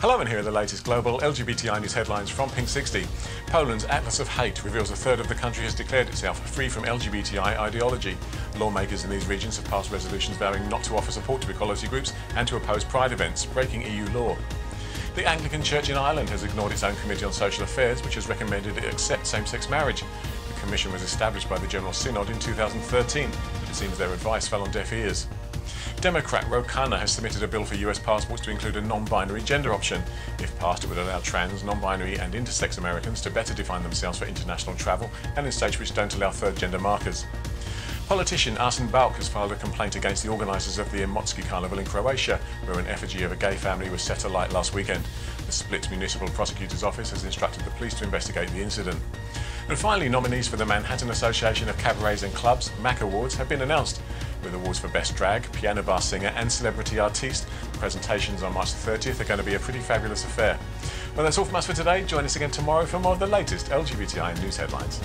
Hello, and here are the latest global LGBTI news headlines from Pink 60. Poland's Atlas of Hate reveals a third of the country has declared itself free from LGBTI ideology. Lawmakers in these regions have passed resolutions vowing not to offer support to equality groups and to oppose pride events, breaking EU law. The Anglican Church in Ireland has ignored its own Committee on Social Affairs, which has recommended it accept same sex marriage. The commission was established by the General Synod in 2013, but it seems their advice fell on deaf ears. Democrat Ro Khanna has submitted a bill for US passports to include a non-binary gender option. If passed, it would allow trans, non-binary and intersex Americans to better define themselves for international travel and in states which don't allow third gender markers. Politician Arsen Bauk has filed a complaint against the organisers of the Imotski Carnival in Croatia, where an effigy of a gay family was set alight last weekend. The Split Municipal Prosecutor's Office has instructed the police to investigate the incident. And finally, nominees for the Manhattan Association of Cabarets and Clubs, MAC Awards, have been announced with awards for Best Drag, Piano Bar Singer and Celebrity Artiste. Presentations on March the 30th are going to be a pretty fabulous affair. Well, that's all from us for today. Join us again tomorrow for more of the latest LGBTI news headlines.